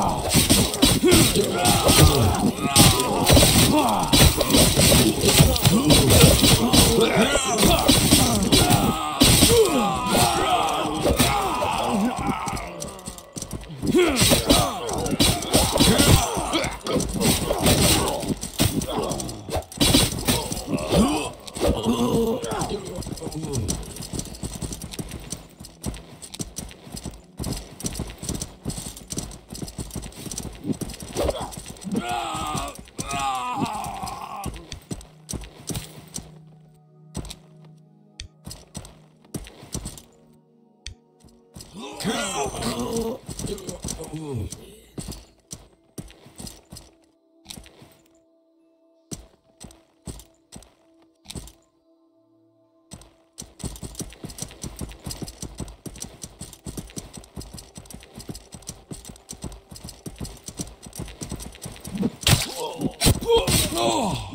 Oh, Oh!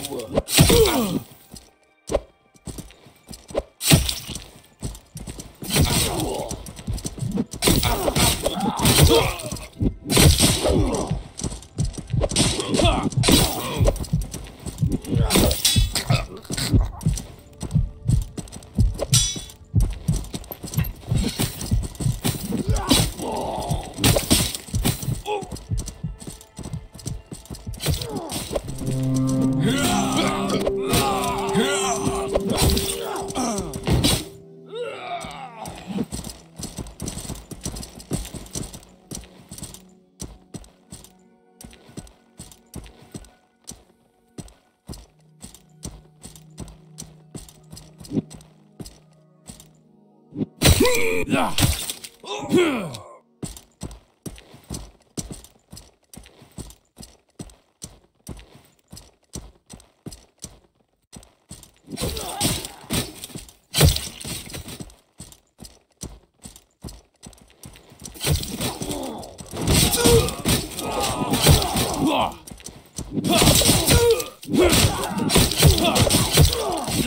the world.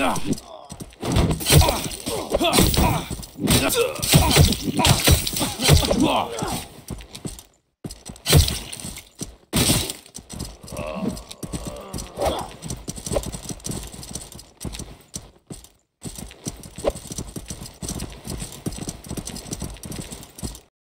Ah! Ugh!